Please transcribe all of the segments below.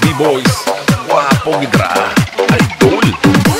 B-Boys Guwapo Gidra Idol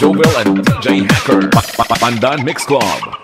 Joe Bill and DJ Hacker. Bandan Mix Club.